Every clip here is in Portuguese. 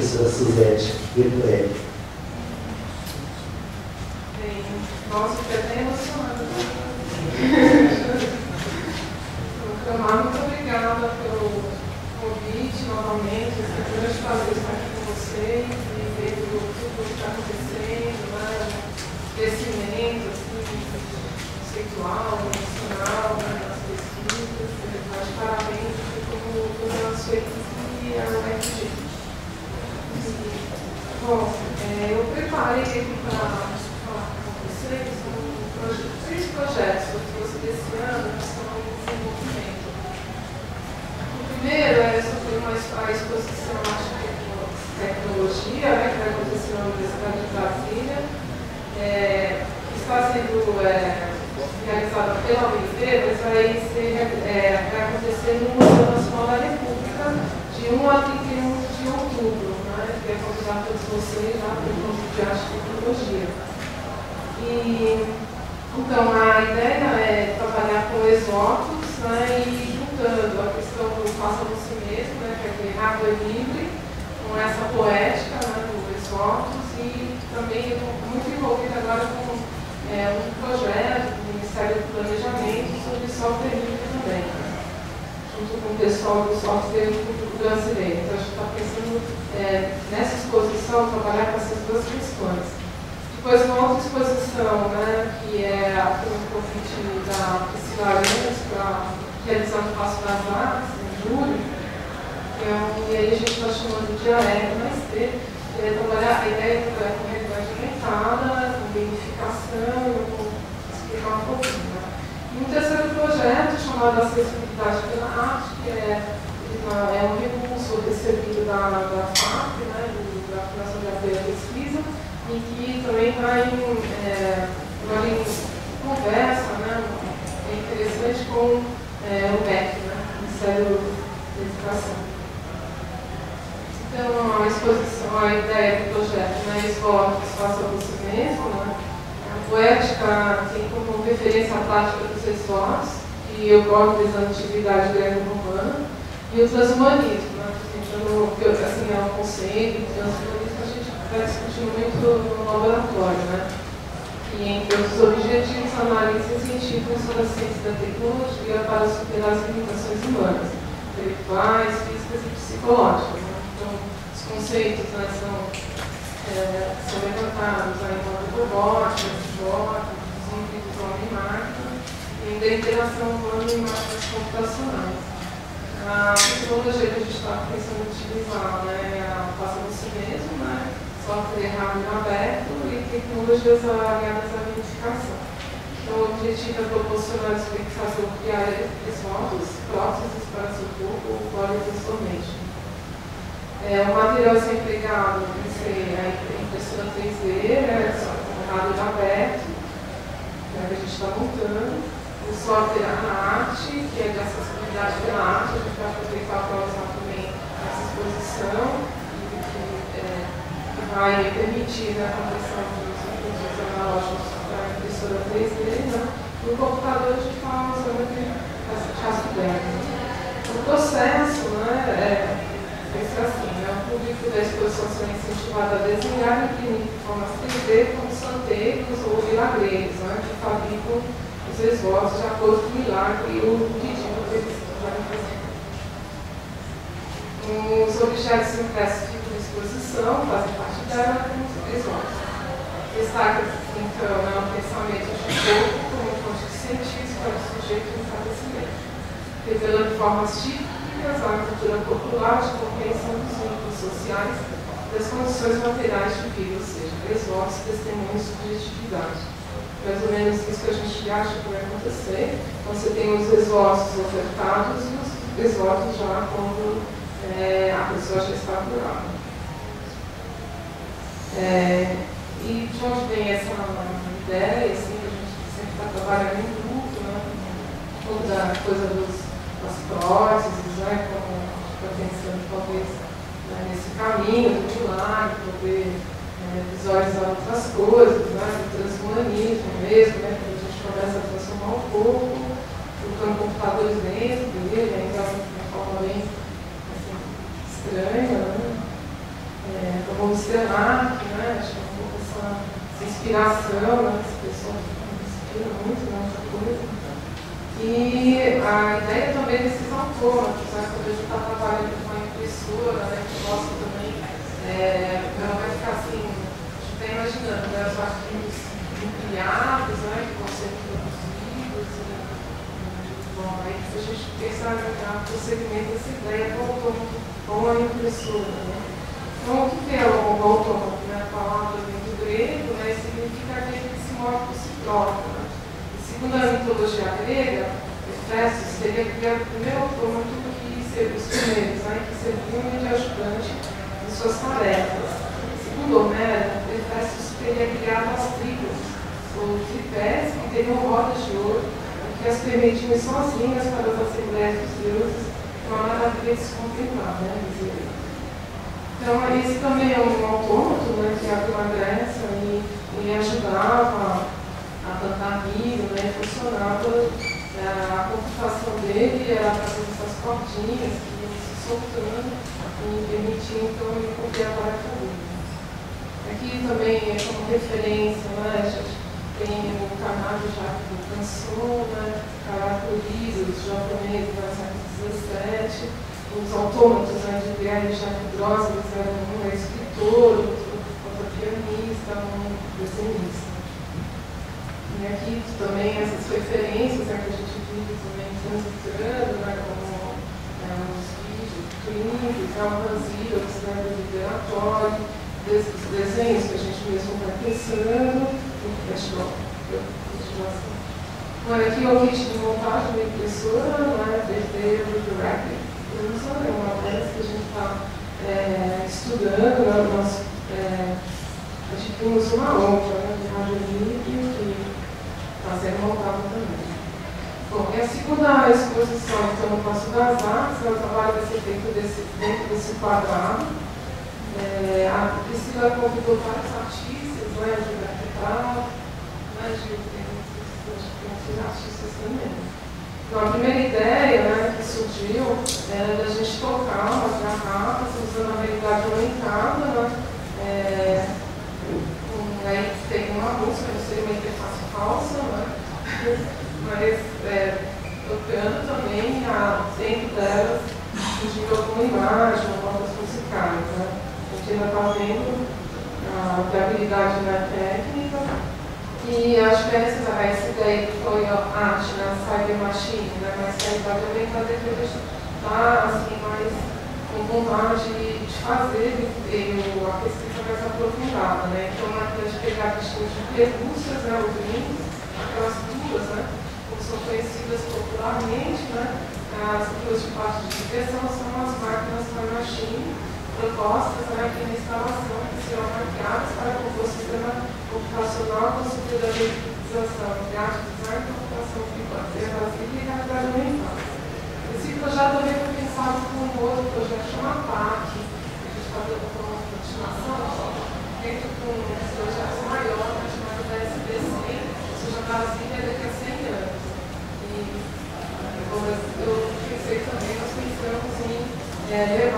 Professora Suzete, Virtuel. Bem, nossa, fiquei até emocionada. Camar, muito obrigada pelo convite novamente. É um grande prazer estar aqui com vocês e ver tudo o que está acontecendo, né? crescimento assim, conceitual, emocional, né? nas pesquisas. Parabéns por todas as feitas e a UFG. Bom, é, eu preparei aqui para falar com vocês um três projetos desse ano que estão em desenvolvimento. O primeiro é sobre uma, a exposição que é tecnologia, né, que vai acontecer na Universidade de Brasília, é, que está sendo é, realizada pela UIV, mas vai, ser, é, vai acontecer no Museu Nacional da República de 1 a 31 de outubro queria convidar todos vocês lá para o curso de arte e tecnologia. E, então, a ideia é trabalhar com exóticos né, e juntando a questão do faça você mesmo, né, que é aquele hardware livre, com essa poética né, do exóticos e também estou muito envolvida agora com é, um projeto do Ministério do Planejamento sobre software livre também, junto com o pessoal do software brasileiro. Então, a gente está pensando é, nessa exposição, trabalhar com essas duas questões. Depois, uma outra exposição, né, que é um convite da Priscila Aranhas para realizar o Passo das Artes, em julho, é um, e aí a gente está chamando de AER mais T, que é trabalhar a ideia da realidade aumentada, com gamificação, vou explicar um pouquinho. Né. E um terceiro projeto chamado Acessibilidade pela Arte, que é é um recurso recebido da, da FAP, né, do, da Fundação de Apoio à Pesquisa, em que também vai é, em conversa, né, é interessante com é, o MEC, né, Ministério Então, a exposição, a ideia do projeto né, Escola Faça Você Mesmo, né, a poética tem como referência a prática dos esforços, que ocorre desde a antiguidade greco-romana, e o transhumanismo, né? Tentando, assim, é um conceito, o transhumanismo a gente está discutindo muito no laboratório, né? E entre os objetivos, análise científica sobre a ciência da tecnologia para superar as limitações humanas, intelectuais, físicas e psicológicas. Né? Então, os conceitos né, são, é, são levantados aí enquanto robótica, robótica, os híbridos homem-máquina, e ainda a interação humana e máquinas computacionais a tecnologia que a gente está pensando em utilizar né, é a faça você mesmo, né, software rápido aberto e tecnologias aliadas à verificação. Então, o objetivo é proporcionar a fixação criar esforços, próteses para seu corpo ou body transformation. É, o material a ser empregado ser a impressora 3D, né, rádio aberto, que é o que a gente está montando, o software arte, que é de acessibilidade pela Arte, a gente vai aproveitar para usar também essa exposição que, é, que vai permitir né, a conversão dos produtos analógicos para a impressora 3D. Né? No computador a gente está usando aqui essa chassi O processo né, é, é assim, né, o da exposição será incentivado a desenhar e imprimir de forma 3D como santeiros ou milagreiros, né, que fabricam os esboços de acordo com o milagre e o pedido os objetos impressos ficam à exposição, fazem parte dela, como visuais. Destaca, então, né, o pensamento de corpo como fonte científica do sujeito no estabelecimento, revelando de formas típicas a cultura popular de compreensão dos vínculos sociais das condições materiais de vida, ou seja, esboços, testemunhos de subjetividade mais ou menos isso que a gente acha que vai acontecer. Você tem os esboços ofertados e os esboços já quando é, a pessoa já está curada. É, e de onde vem essa ideia, assim, que a gente sempre está trabalhando em grupo, né? toda coisa dos, das próteses, né? como pensando talvez né, nesse caminho do milagre, poder é, visualizar outras coisas, né, do transhumanismo mesmo, né, que a gente começa a transformar o corpo, colocando computadores dentro dele, ainda de uma forma bem assim, estranha, né? É, é, do Monstermark, né? Acho que é um pouco essa, essa inspiração, né? Essa pessoa me inspira muito nessa coisa. E a ideia também desses autômatos, né? Quando a gente está trabalhando com a impressora, né? Que gosta também, é, ela vai ficar assim, a gente está imaginando, né? Os arquivos empilhados, né? Que vão ser produzidos. E, bom, aí a gente pensa no procedimento dessa ideia do autômato com a impressora, né? Então, o que é o autômato? Né? A palavra vem do grego, né? significa aquele que se move por si próprio. Segundo a mitologia grega, Efésios teria criado o primeiro autômato que seria os primeiros, né? que serviam de ajudante em suas tarefas. Segundo Homero, Efésios teria criado as tribos, ou tripés, que teriam rodas de ouro, que as permitiam sozinhas para as assembleias dos deuses, uma maravilha de se né? Então, esse também é um autômato né, que abriu a Grécia e, e ajudava a plantar milho, né, funcionava é, a computação dele era através dessas cordinhas que iam se soltando e permitiam então ele cumprir a tarefa dele. Aqui também é como referência, né, a gente tem o já do Canson, né, Caracolido, os japoneses do século XVII, os autômatos né, de Guerra Jacques Dross, eles eram um é escritor, outro pianista, um desenhista. E aqui também essas referências né, que a gente vive também transitando, né, como né, os vídeos, clipes, alvazíos, né, do liberatório, desses desenhos que a gente mesmo vai pensando, Olha, aqui é o kit de montagem da impressora, né, 3D Redirect, Produção é uma delas que a gente está é, estudando, né? nós é, adquirimos uma outra né, de rádio livre que está sendo montada também. Bom, e a segunda exposição, então, no Passo das Artes, é o trabalho vai ser feito desse, dentro desse quadrado. É, a Priscila convidou vários artistas, né, de grafitado, né, de, de artistas também. Então, a primeira ideia né, que surgiu era da gente tocar umas garrafas usando a realidade aumentada, né? É, música, não seria uma interface falsa, né? mas é, tocando também a, dentro delas surgiu alguma imagem, notas musicais. Né? A gente ainda está vendo a viabilidade da técnica e acho que é necessário, essa ideia que foi a arte, né, cyber machine, né, mas a realidade aumentada é que a gente está assim, mais com vontade de fazer a pesquisa mais aprofundada. Né? Então, na de pegar questões de pelúcias, né, os aquelas duas, né, como são conhecidas popularmente, né, as duas de parte de diversão são as máquinas time machine propostas né, aqui na instalação que serão maquiadas para compor o sistema computacional com superiorização de arte, design, computação evasiva e realidade aumentada. Esse projeto também foi pensado com um outro projeto chamado PAC, que a gente está dando como continuação, dentro de um projeto maior, né, chamado da SBC, ou seja, Brasília daqui a 100 anos. E eu pensei também, nós pensamos em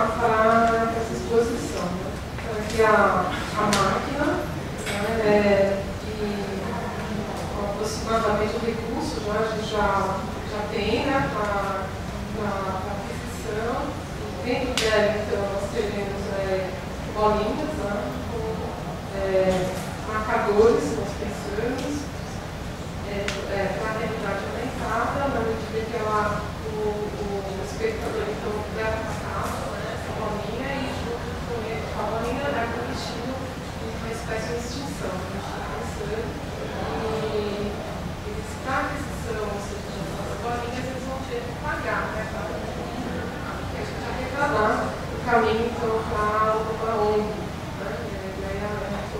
para essa exposição. Né? Então, aqui a, a máquina, é, aproximadamente o recurso já, a gente já, já tem né, para a aquisição. Dentro dela, então, nós teremos é, bolinhas né, com é, marcadores, nós pensamos, é, é, para a realidade aumentada, na medida que ela, o, o espectador então, leva para casa né, essa bolinha e junto com ele, a bolinha leva o destino uma espécie de extinção. A gente está pensando e eles, para aquisição, ou seja, as bolinhas, eles vão ter que pagar, né? Para que a gente arrecadar o caminho, para uma ONG. Né? E aí a gente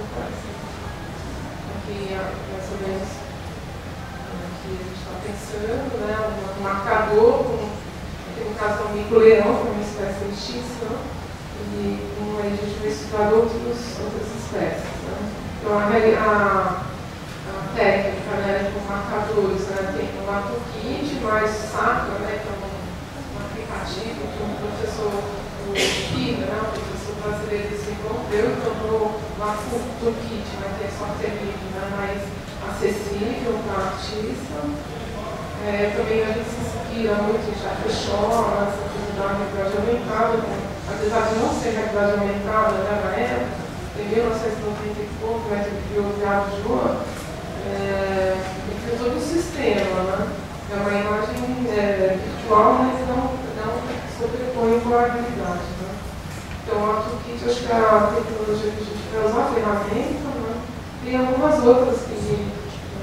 aqui, mais ou menos, aqui a gente está pensando, né? Um marcador, com, aqui no caso, um mico-leão, que é uma espécie de extinção e um, a gente vai estudar outros, outras espécies. Né? Então, a, a, a técnica né, com marcadores né, tem o AutoKit, mais Sacra, né, que é um, um aplicativo que o professor, o PIB, né, o professor brasileira desenvolveu, tornou lá o toolkit, né, que é software livre, né, mais acessível para o artista. É, também a gente se inspira muito em Shaw, essa coisa da realidade aumentada, né, apesar de não ser realidade aumentada né, na época, em 1990 e pouco, mas ele criou o Viado João, é, ele fez todo o sistema, né? É uma imagem é, virtual, mas não sobrepõe realidade. Né? Então, a Toolkit, acho que é a tecnologia que a gente vai usar, a ferramenta, né? tem algumas outras que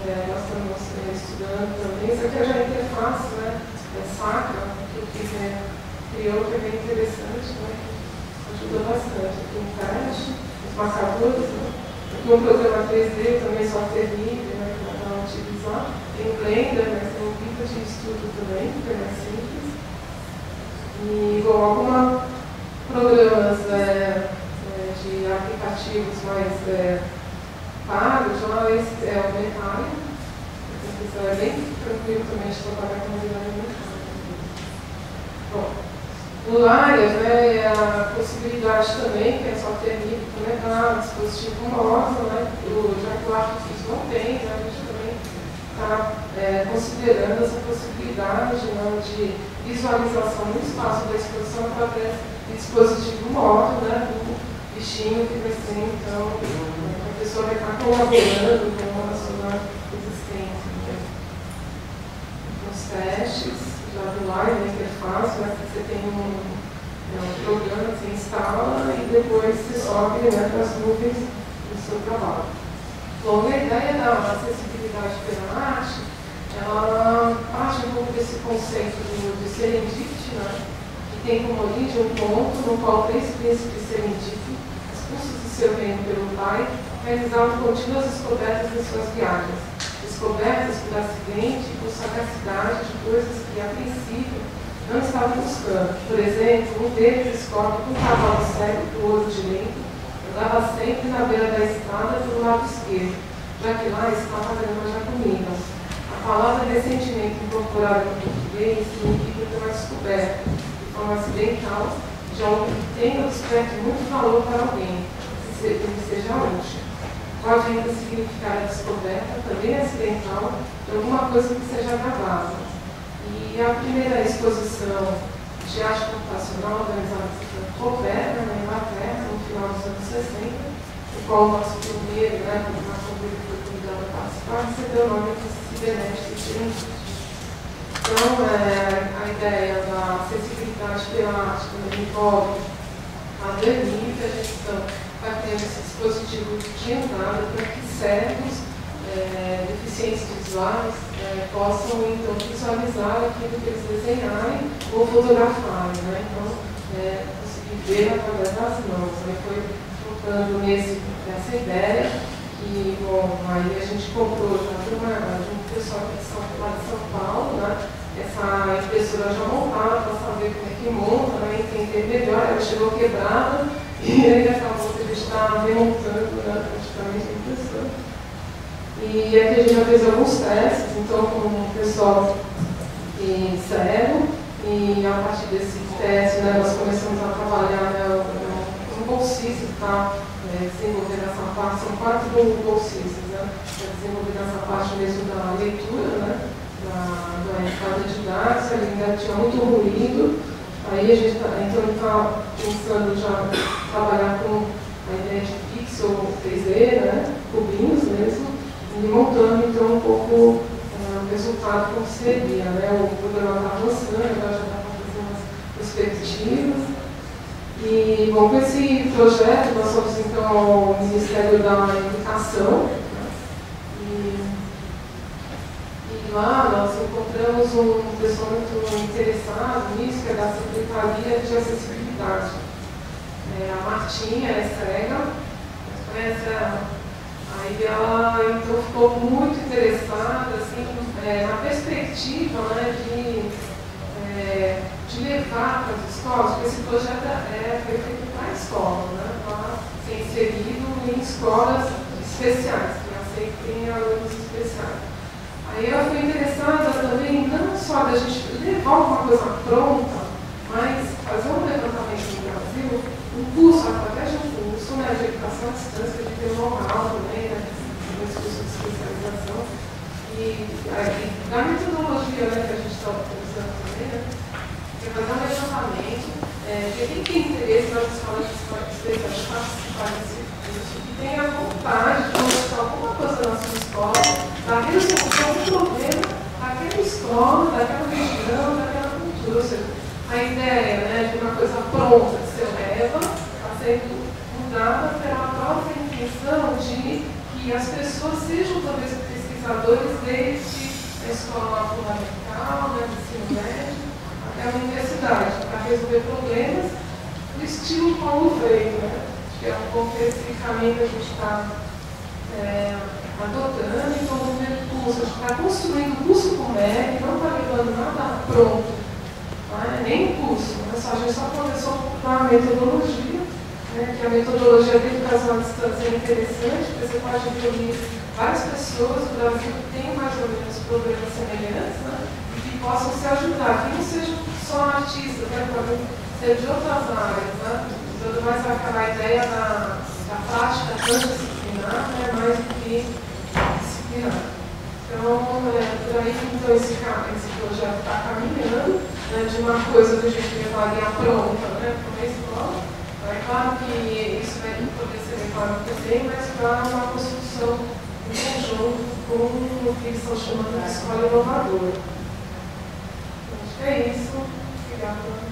é, nós estamos é, estudando também. Isso aqui é já a interface, né? É sacra, que o que é, criou, que é bem interessante, né? ajuda bastante. Aqui um teste, os marcadores, né? aqui um programa 3D, também software livre, né? que dá para utilizar. Tem Blender, né? tem um Vita de estudo também, que é mais simples. E, alguns programas é, é, de aplicativos mais é, pagos, lá esse é o Mercado. Então é bem tranquilo também de trabalhar com o Bom, no Liars, né, é a possibilidade também, que é só ter também para dispositivo móvel, né, já que o artifício não tem, né, a gente também está é, considerando essa possibilidade né, de visualização no espaço da exposição através de dispositivo móvel, né, do bichinho que vai ser, então, a pessoa vai estar colaborando com a sua existência. Né. Testes, já do live, na interface, né, você tem um, é, um programa que você instala e depois você sobe né, para as nuvens do seu trabalho. Bom, a ideia da acessibilidade pela arte, ela parte um pouco desse conceito do, de serendipity, né, que tem como origem um ponto no qual três príncipes serendipity, expulsos do seu reino pelo pai, realizavam contínuas descobertas em suas viagens descobertas por acidente e por sagacidade de coisas que, a princípio, não estavam buscando. Por exemplo, um deles descobre que um cavalo cego do olho direito andava sempre na beira da estrada pelo lado esquerdo, já que lá estava a grama já comida. Palavra recentemente incorporada no português significa ter uma descoberta, de forma acidental, de algo que tenha desperto muito valor para alguém, que seja útil pode ainda significar a descoberta, também acidental, de alguma coisa que seja agradável. E a primeira exposição de arte computacional organizada por Coperna, na Inglaterra, no final dos anos 60, o qual o nosso primeiro, né, o nosso público foi convidado a participar, recebeu o nome de cibernética e então, é, a ideia da acessibilidade pela arte também envolve a Denise, a gestão para ter esse dispositivo de entrada para que cegos, é, deficientes visuais, é, possam então visualizar aquilo que eles desenharem ou fotografarem. Né? Então, é, conseguir ver através das mãos. Aí foi focando nesse, nessa ideia que, bom, aí a gente comprou já de, uma, de um pessoal de São, lá de São Paulo, né? essa impressora já montada para saber como é que monta, né? entender melhor, ela chegou quebrada e ele acabou que ele está remontando né, praticamente a impressão. E aqui a gente já fez alguns testes, então com o pessoal cego, e a partir desse teste né, nós começamos a trabalhar né, está é, desenvolvendo essa parte, são quatro bolsistas, né, desenvolvendo essa parte mesmo da leitura, né, da, da entrada de dados, ainda tinha muito ruído, aí a gente tá, então está pensando já trabalhar com a ideia de pixel 3D, né, cubinhos mesmo, e montando então um pouco uh, o resultado como seria. Né? O programa está avançando, já está fazendo as perspectivas. E, bom, com esse projeto, nós fomos então ao Ministério da Educação, e, e, lá nós encontramos um pessoal muito interessado nisso, que é da Secretaria de Acessibilidade é, a Martinha é cega, conhece ela? Aí ela então ficou muito interessada assim, é, na perspectiva né, de, é, de levar para as escolas, porque esse projeto é, foi feito para a escola, né, para ser inserido em escolas especiais, que aceitem alunos especiais. Aí ela foi interessada também não só da gente levar alguma coisa pronta, mas fazer um levantamento no Brasil um curso através né, de educação à distância, de ter know-how também, né, cursos de especialização. E da metodologia né, que a gente está utilizando também, né, que é fazer um levantamento, é, de quem tem interesse nas escolas especiais participarem desse curso, que tenha vontade de mostrar alguma coisa na sua escola, daquele solução do problema daquela escola, daquela região, daquela cultura. Ou seja, a ideia né, de uma coisa pronta que você leva está sendo mudada pela própria intenção de que as pessoas sejam talvez pesquisadores desde a escola fundamental, né, ensino médio, até a universidade, para resolver problemas do estilo Paulo Freire, né? que é um pouco esse caminho que a gente está é, adotando, então o primeiro curso, a gente está construindo curso com MEC, não está levando nada pronto é? nem curso, né? a gente só começou com a metodologia, né? que a metodologia da educação à distância é interessante, porque você pode reunir várias pessoas, o Brasil tem mais ou menos problemas semelhantes, né? e que possam se ajudar, que não sejam só artistas, né? podem ser de outras áreas, né? usando mais aquela ideia da, da prática transdisciplinar, né? mais do que disciplinar. Então, é, por aí então, esse, esse projeto está caminhando né, de uma coisa que a gente levaria pronta né, para uma escola. Claro que isso vai poder ser levado também, mas para uma construção em conjunto com o que eles estão chamando de escola inovadora. Acho que é isso. Obrigada.